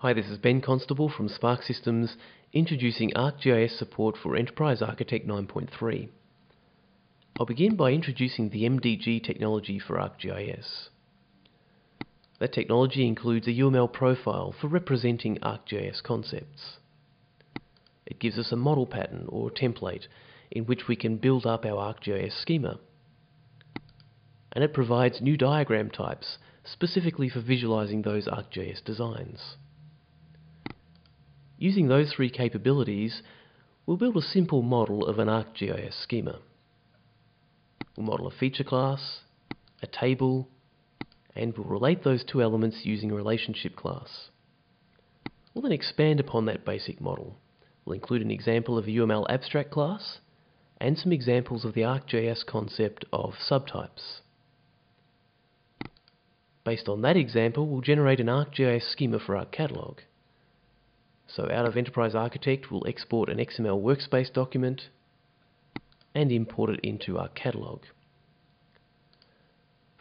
Hi, this is Ben Constable from Sparx Systems introducing ArcGIS support for Enterprise Architect 9.3. I'll begin by introducing the MDG technology for ArcGIS. That technology includes a UML profile for representing ArcGIS concepts. It gives us a model pattern or template in which we can build up our ArcGIS schema. And it provides new diagram types specifically for visualizing those ArcGIS designs. Using those three capabilities, we'll build a simple model of an ArcGIS schema. We'll model a feature class, a table, and we'll relate those two elements using a relationship class. We'll then expand upon that basic model. We'll include an example of a UML abstract class and some examples of the ArcGIS concept of subtypes. Based on that example, we'll generate an ArcGIS schema for ArcCatalog. So out of Enterprise Architect, we'll export an XML workspace document and import it into ArcCatalog.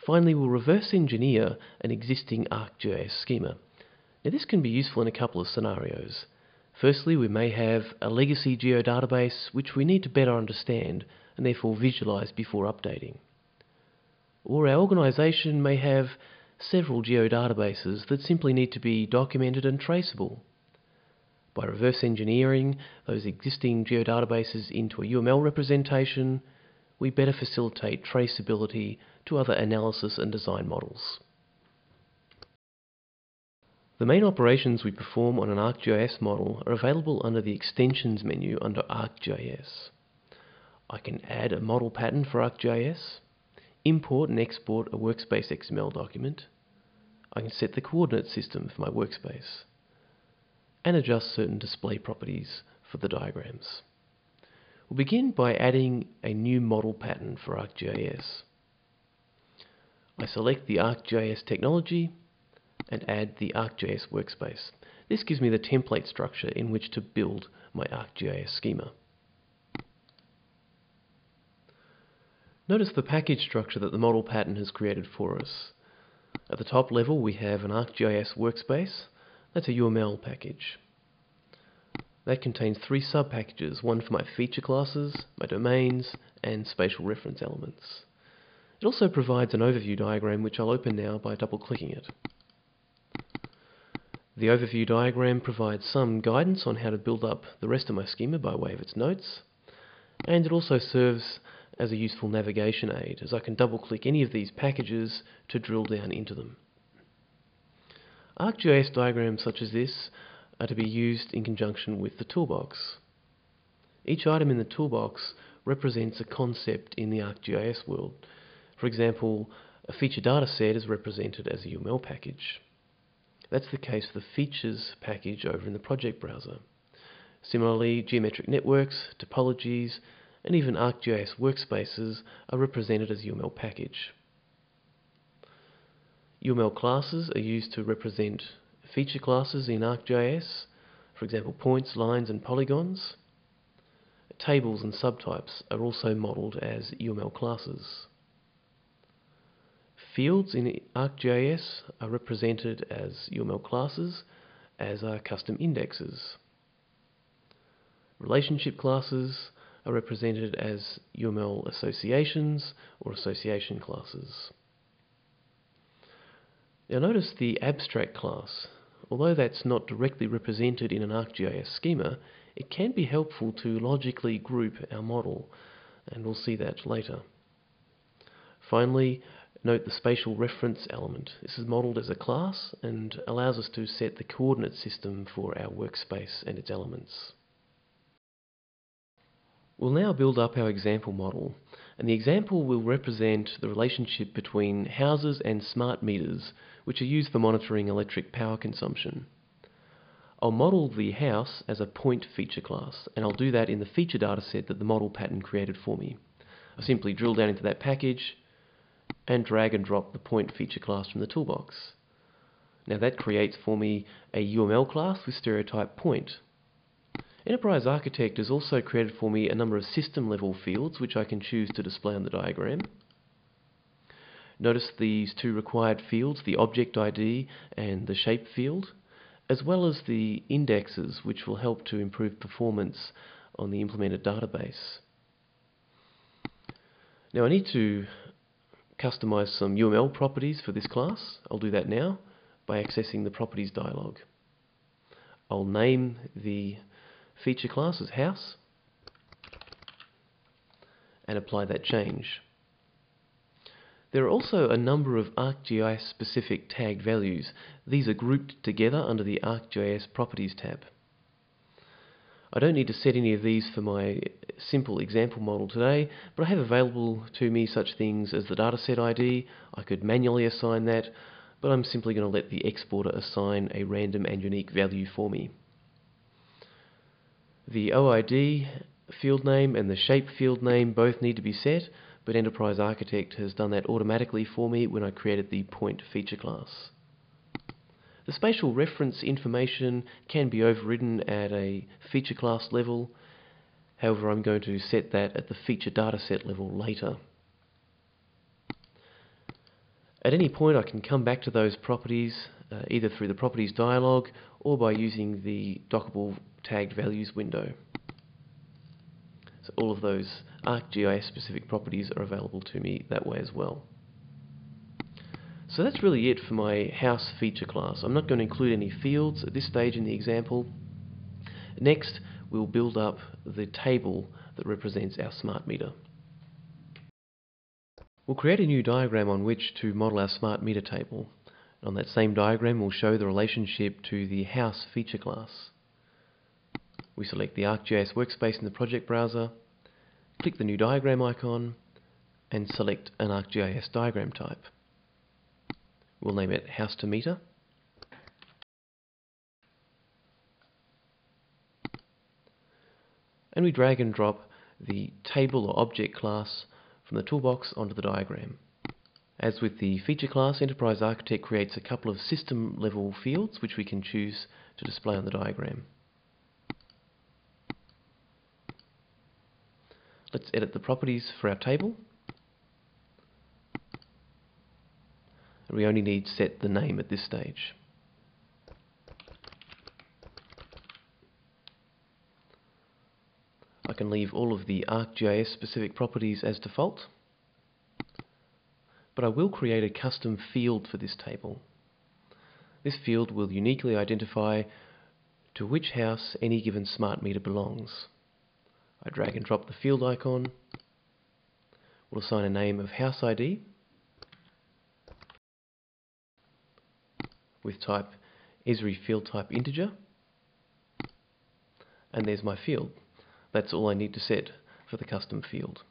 Finally, we'll reverse engineer an existing ArcGIS schema. Now this can be useful in a couple of scenarios. Firstly, we may have a legacy geodatabase which we need to better understand and therefore visualize before updating. Or our organization may have several geodatabases that simply need to be documented and traceable. By reverse engineering those existing geodatabases into a UML representation, we better facilitate traceability to other analysis and design models. The main operations we perform on an ArcGIS model are available under the Extensions menu under ArcGIS. I can add a model pattern for ArcGIS, import and export a workspace XML document, I can set the coordinate system for my workspace, and adjust certain display properties for the diagrams. We'll begin by adding a new model pattern for ArcGIS. I select the ArcGIS technology and add the ArcGIS workspace. This gives me the template structure in which to build my ArcGIS schema. Notice the package structure that the model pattern has created for us. At the top level we have an ArcGIS workspace. That's a UML package. That contains three sub-packages, one for my feature classes, my domains, and spatial reference elements. It also provides an overview diagram which I'll open now by double-clicking it. The overview diagram provides some guidance on how to build up the rest of my schema by way of its notes, and it also serves as a useful navigation aid as I can double click any of these packages to drill down into them. ArcGIS diagrams such as this are to be used in conjunction with the toolbox. Each item in the toolbox represents a concept in the ArcGIS world. For example, a feature data set is represented as a UML package. That's the case for the features package over in the project browser. Similarly, geometric networks, topologies, and even ArcGIS workspaces are represented as UML package. UML classes are used to represent feature classes in ArcGIS, for example points, lines and polygons. Tables and subtypes are also modeled as UML classes. Fields in ArcGIS are represented as UML classes, as are custom indexes. Relationship classes are represented as UML associations or association classes. Now notice the abstract class. Although that's not directly represented in an ArcGIS schema, it can be helpful to logically group our model, and we'll see that later. Finally, note the spatial reference element. This is modeled as a class and allows us to set the coordinate system for our workspace and its elements. We'll now build up our example model and the example will represent the relationship between houses and smart meters which are used for monitoring electric power consumption. I'll model the house as a point feature class and I'll do that in the feature dataset that the model pattern created for me. I simply drill down into that package and drag and drop the point feature class from the toolbox. Now that creates for me a UML class with stereotype point Enterprise Architect has also created for me a number of system level fields which I can choose to display on the diagram. Notice these two required fields, the object ID and the shape field. as well as the indexes which will help to improve performance on the implemented database. Now I need to customize some UML properties for this class. I'll do that now by accessing the properties dialog. I'll name the feature class as house and apply that change. There are also a number of ArcGIS specific tagged values. These are grouped together under the ArcGIS Properties tab. I don't need to set any of these for my simple example model today, but I have available to me such things as the dataset ID. I could manually assign that, but I'm simply going to let the exporter assign a random and unique value for me. The OID field name and the shape field name both need to be set, but Enterprise Architect has done that automatically for me when I created the point feature class. The spatial reference information can be overridden at a feature class level, however I'm going to set that at the feature dataset level later. At any point I can come back to those properties uh, either through the properties dialog or by using the dockable tagged values window. So all of those ArcGIS specific properties are available to me that way as well. So that's really it for my house feature class. I'm not going to include any fields at this stage in the example. Next, we'll build up the table that represents our smart meter. We'll create a new diagram on which to model our smart meter table. On that same diagram, we'll show the relationship to the house feature class. We select the ArcGIS workspace in the project browser, click the new diagram icon, and select an ArcGIS diagram type. We'll name it house to meter. And we drag and drop the table or object class from the toolbox onto the diagram. As with the feature class, Enterprise Architect creates a couple of system level fields which we can choose to display on the diagram. Let's edit the properties for our table. We only need set the name at this stage. I can leave all of the ArcGIS specific properties as default but I will create a custom field for this table. This field will uniquely identify to which house any given smart meter belongs. I drag and drop the field icon, we'll assign a name of house ID with type Esri field type integer and there's my field. That's all I need to set for the custom field.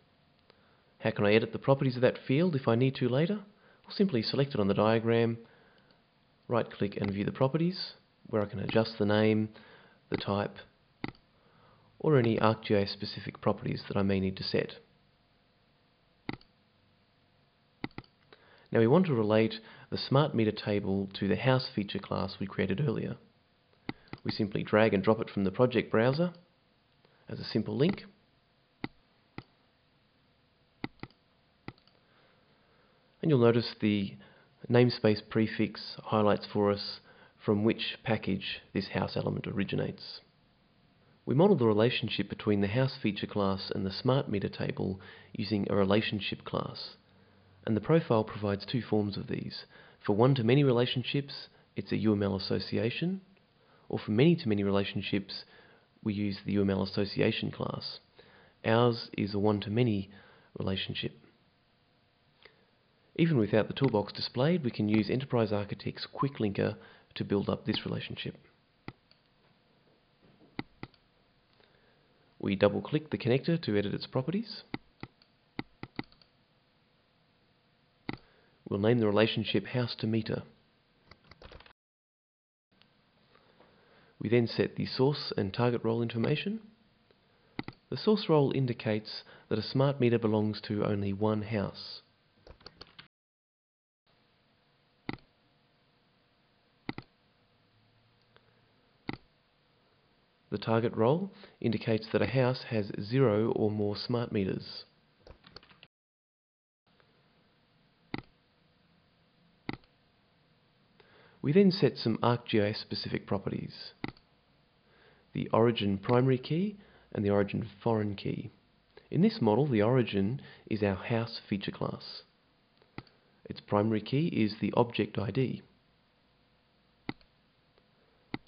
How can I edit the properties of that field if I need to later? Well, simply select it on the diagram, right click and view the properties where I can adjust the name, the type or any ArcGIS specific properties that I may need to set. Now we want to relate the smart meter table to the house feature class we created earlier. We simply drag and drop it from the project browser as a simple link and you'll notice the namespace prefix highlights for us from which package this house element originates. We model the relationship between the house feature class and the smart meter table using a relationship class. And the profile provides two forms of these. For one-to-many relationships, it's a UML association, or for many-to-many -many relationships, we use the UML association class. Ours is a one-to-many relationship. Even without the toolbox displayed, we can use Enterprise Architect's Quick Linker to build up this relationship. We double click the connector to edit its properties. We'll name the relationship house to meter. We then set the source and target role information. The source role indicates that a smart meter belongs to only one house. The target role indicates that a house has zero or more smart meters. We then set some ArcGIS specific properties. The origin primary key and the origin foreign key. In this model, the origin is our house feature class. Its primary key is the object ID.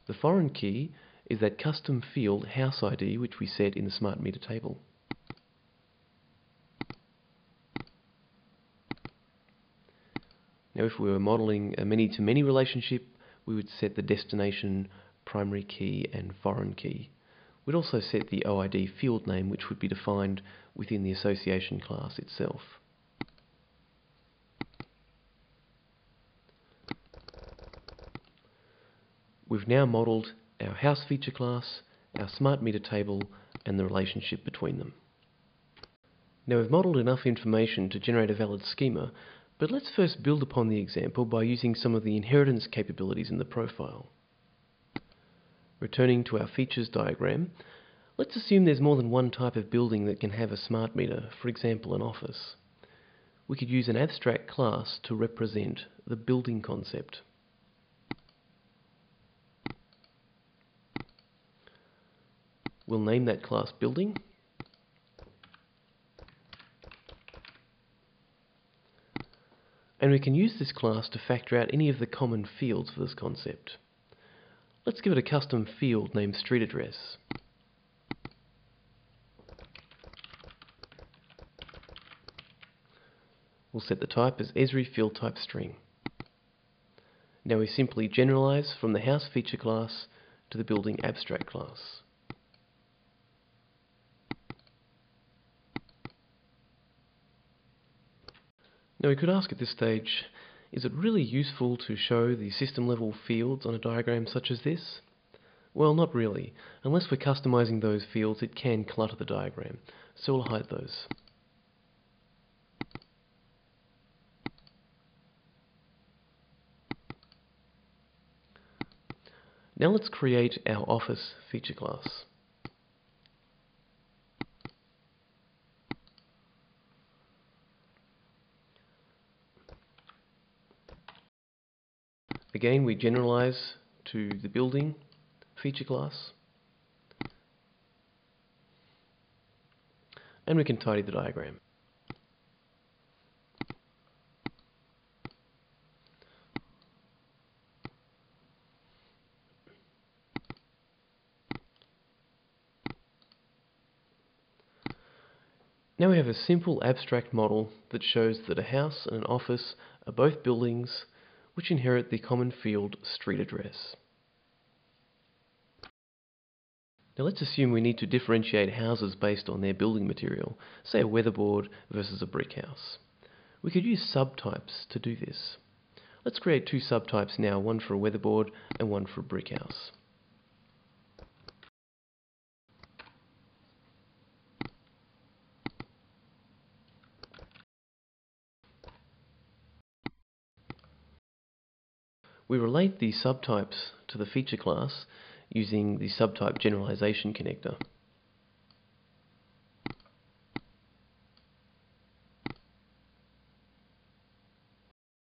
The foreign key is that custom field house ID which we set in the smart meter table. Now if we were modelling a many-to-many -many relationship, we would set the destination primary key and foreign key. We'd also set the OID field name which would be defined within the association class itself. We've now modelled our house feature class, our smart meter table and the relationship between them. Now we've modelled enough information to generate a valid schema but let's first build upon the example by using some of the inheritance capabilities in the profile. Returning to our features diagram, let's assume there's more than one type of building that can have a smart meter, for example an office. We could use an abstract class to represent the building concept. We'll name that class building and we can use this class to factor out any of the common fields for this concept. Let's give it a custom field named street address. We'll set the type as Esri field type string. Now we simply generalize from the house feature class to the building abstract class. Now we could ask at this stage, is it really useful to show the system level fields on a diagram such as this? Well, not really. Unless we're customizing those fields, it can clutter the diagram. So we'll hide those. Now let's create our Office feature class. Again, we generalize to the building feature class. And we can tidy the diagram. Now we have a simple abstract model that shows that a house and an office are both buildings which inherit the common field street address. Now let's assume we need to differentiate houses based on their building material, say a weatherboard versus a brick house. We could use subtypes to do this. Let's create two subtypes now, one for a weatherboard and one for a brick house. We relate the subtypes to the feature class using the subtype generalization connector.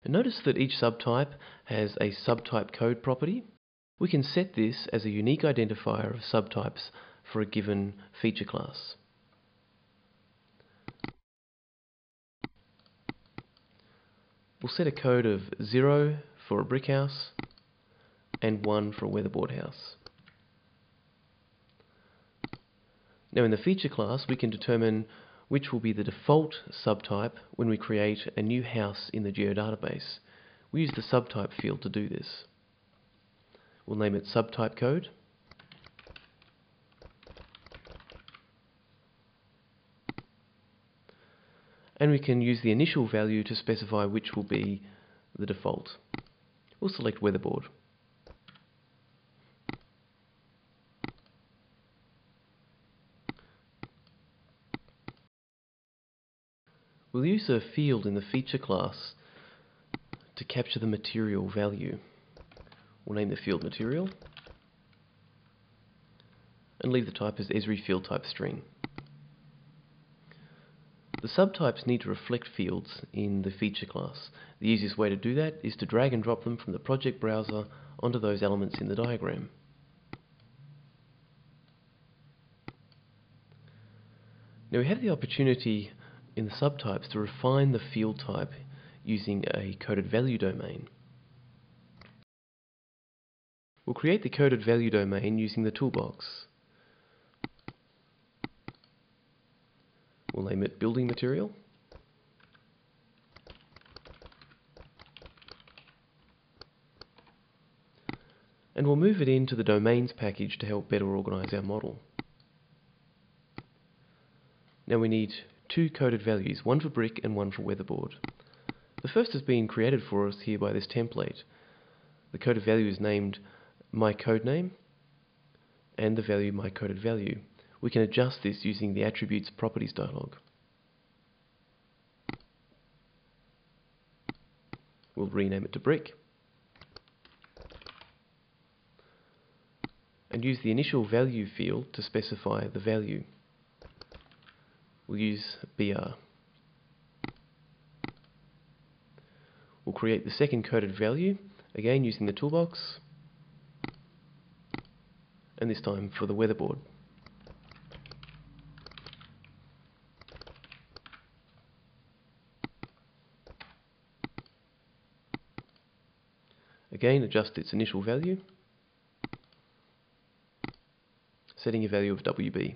Notice that each subtype has a subtype code property. We can set this as a unique identifier of subtypes for a given feature class. We'll set a code of 0 for a brick house and one for a weatherboard house. Now in the feature class we can determine which will be the default subtype when we create a new house in the geodatabase. We use the subtype field to do this. We'll name it subtype code. And we can use the initial value to specify which will be the default. We'll select weatherboard. We'll use a field in the feature class to capture the material value. We'll name the field material and leave the type as Esri field type string. The subtypes need to reflect fields in the feature class. The easiest way to do that is to drag and drop them from the project browser onto those elements in the diagram. Now we have the opportunity in the subtypes to refine the field type using a coded value domain. We'll create the coded value domain using the toolbox. We'll name it building material. And we'll move it into the domains package to help better organize our model. Now we need two coded values, one for brick and one for weatherboard. The first has been created for us here by this template. The coded value is named my code name and the value my coded value. We can adjust this using the Attributes Properties dialog. We'll rename it to brick. And use the initial value field to specify the value. We'll use BR. We'll create the second coded value, again using the toolbox, and this time for the weatherboard. Again, adjust its initial value, setting a value of WB.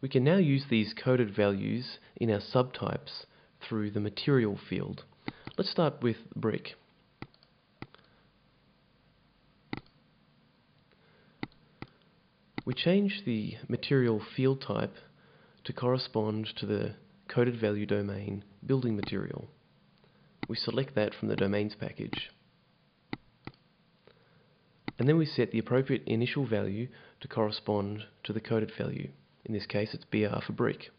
We can now use these coded values in our subtypes through the material field. Let's start with brick. We change the material field type to correspond to the coded value domain building material. We select that from the domains package. And then we set the appropriate initial value to correspond to the coded value. In this case it's BR for brick.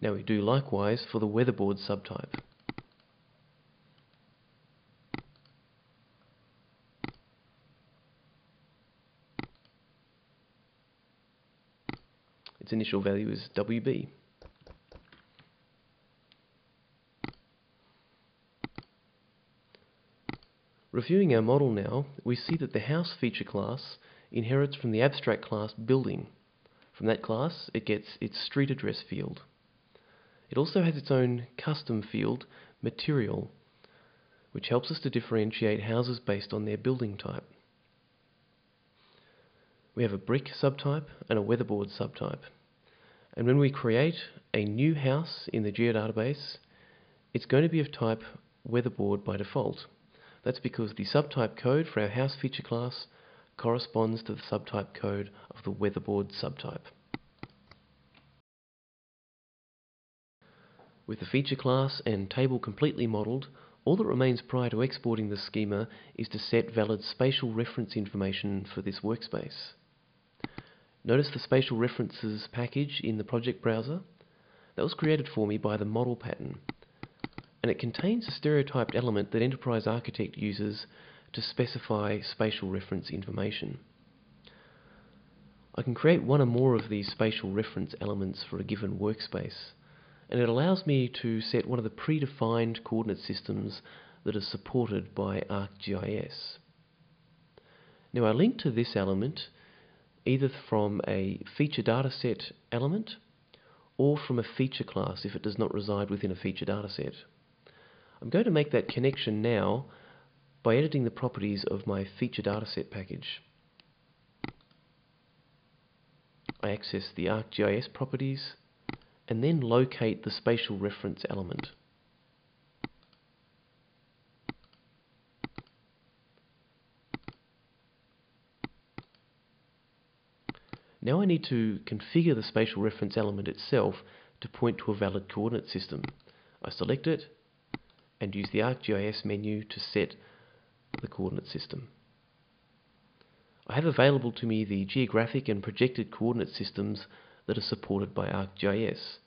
Now we do likewise for the weatherboard subtype. Its initial value is WB. Reviewing our model now, we see that the house feature class inherits from the abstract class building. From that class, it gets its street address field. It also has its own custom field, material, which helps us to differentiate houses based on their building type. We have a brick subtype and a weatherboard subtype. And when we create a new house in the geodatabase, it's going to be of type weatherboard by default. That's because the subtype code for our house feature class corresponds to the subtype code of the weatherboard subtype. With the feature class and table completely modelled, all that remains prior to exporting the schema is to set valid spatial reference information for this workspace. Notice the spatial references package in the project browser. That was created for me by the model pattern. And it contains a stereotyped element that Enterprise Architect uses to specify spatial reference information. I can create one or more of these spatial reference elements for a given workspace, and it allows me to set one of the predefined coordinate systems that are supported by ArcGIS. Now I link to this element either from a feature dataset element or from a feature class if it does not reside within a feature dataset. I'm going to make that connection now by editing the properties of my feature dataset package. I access the ArcGIS properties and then locate the spatial reference element. Now I need to configure the spatial reference element itself to point to a valid coordinate system. I select it and use the ArcGIS menu to set the coordinate system. I have available to me the geographic and projected coordinate systems that are supported by ArcGIS.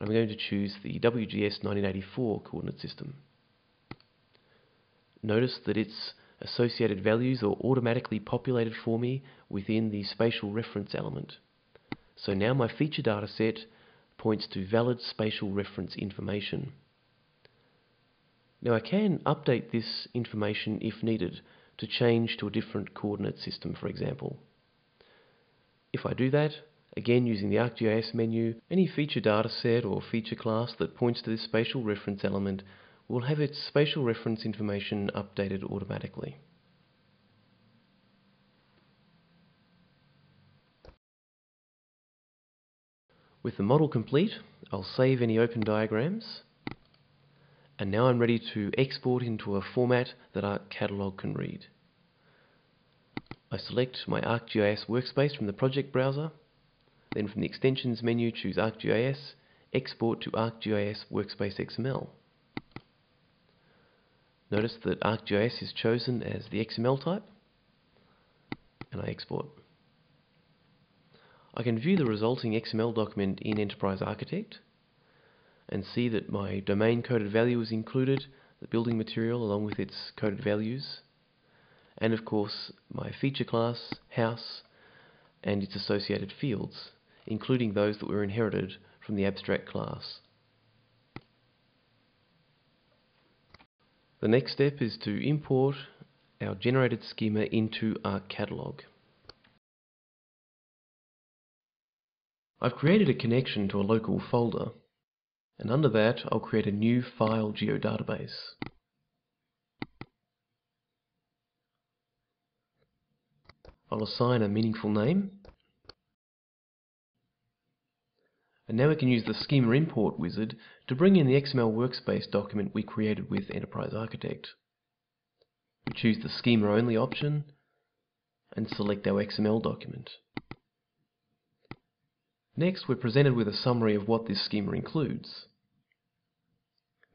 I'm going to choose the WGS 1984 coordinate system. Notice that it's associated values are automatically populated for me within the spatial reference element. So now my feature data set points to valid spatial reference information. Now I can update this information if needed to change to a different coordinate system for example. If I do that, again using the ArcGIS menu, any feature dataset or feature class that points to this spatial reference element will have its spatial reference information updated automatically. With the model complete, I'll save any open diagrams and now I'm ready to export into a format that ArcCatalog can read. I select my ArcGIS workspace from the project browser, then from the extensions menu choose ArcGIS, export to ArcGIS Workspace XML. Notice that ArcGIS is chosen as the XML type, and I export. I can view the resulting XML document in Enterprise Architect, and see that my domain coded value is included, the building material along with its coded values, and of course my feature class, house, and its associated fields, including those that were inherited from the abstract class. The next step is to import our generated schema into ArcCatalog. I've created a connection to a local folder and under that I'll create a new file geodatabase. I'll assign a meaningful name and now we can use the schema import wizard to bring in the XML workspace document we created with Enterprise Architect. We choose the schema only option and select our XML document. Next, we're presented with a summary of what this schema includes.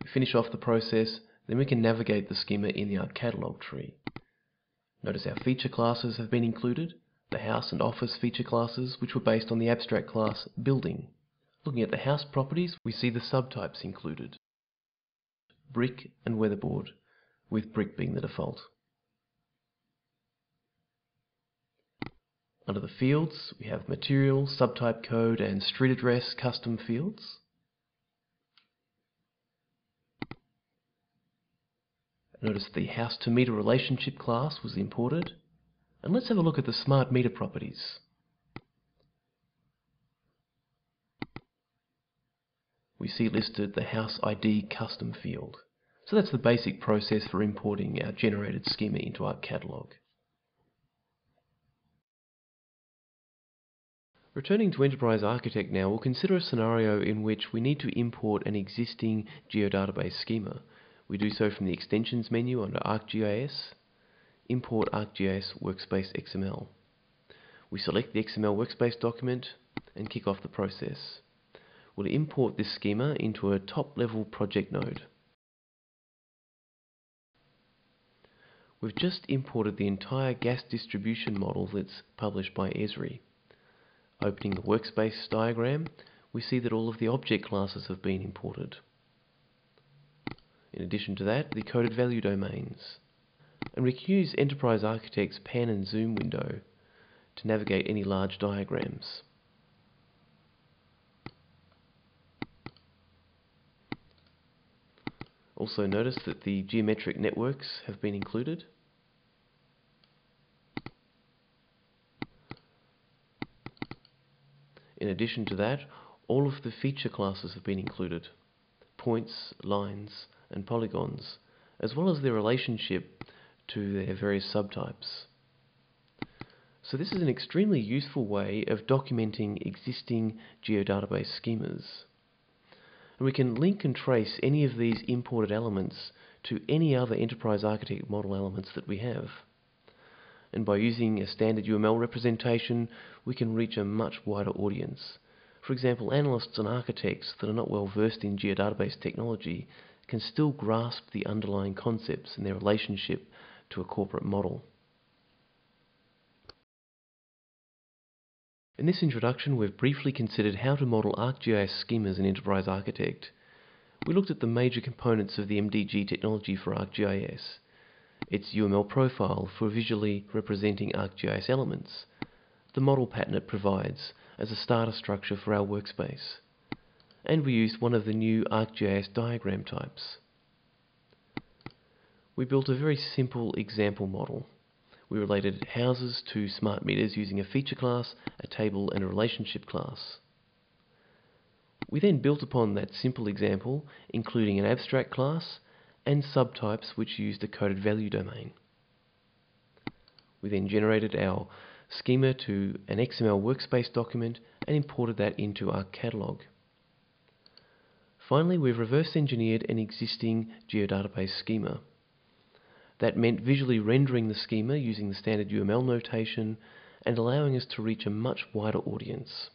We finish off the process, then we can navigate the schema in the ArcCatalog tree. Notice our feature classes have been included, the house and office feature classes, which were based on the abstract class building. Looking at the house properties, we see the subtypes included. Brick and weatherboard, with brick being the default. Under the fields, we have material, subtype code, and street address custom fields. Notice the house to meter relationship class was imported. And let's have a look at the smart meter properties. We see listed the house ID custom field. So that's the basic process for importing our generated schema into ArcCatalog. Returning to Enterprise Architect now, we'll consider a scenario in which we need to import an existing geodatabase schema. We do so from the Extensions menu under ArcGIS, Import ArcGIS Workspace XML. We select the XML workspace document and kick off the process. We'll import this schema into a top-level project node. We've just imported the entire gas distribution model that's published by Esri. Opening the workspace diagram, we see that all of the object classes have been imported. In addition to that, the coded value domains. And we can use Enterprise Architect's pan and zoom window to navigate any large diagrams. Also notice that the geometric networks have been included. In addition to that, all of the feature classes have been included. Points, lines, and polygons, as well as their relationship to their various subtypes. So this is an extremely useful way of documenting existing geodatabase schemas. And we can link and trace any of these imported elements to any other Enterprise Architect model elements that we have and by using a standard UML representation we can reach a much wider audience. For example, analysts and architects that are not well versed in geodatabase technology can still grasp the underlying concepts and their relationship to a corporate model. In this introduction we've briefly considered how to model ArcGIS schemas in Enterprise Architect. We looked at the major components of the MDG technology for ArcGIS its UML profile for visually representing ArcGIS elements, the model pattern it provides as a starter structure for our workspace, and we used one of the new ArcGIS diagram types. We built a very simple example model. We related houses to smart meters using a feature class, a table and a relationship class. We then built upon that simple example, including an abstract class and subtypes which used a coded value domain. We then generated our schema to an XML workspace document and imported that into ArcCatalog. Finally, we've reverse engineered an existing geodatabase schema. That meant visually rendering the schema using the standard UML notation and allowing us to reach a much wider audience.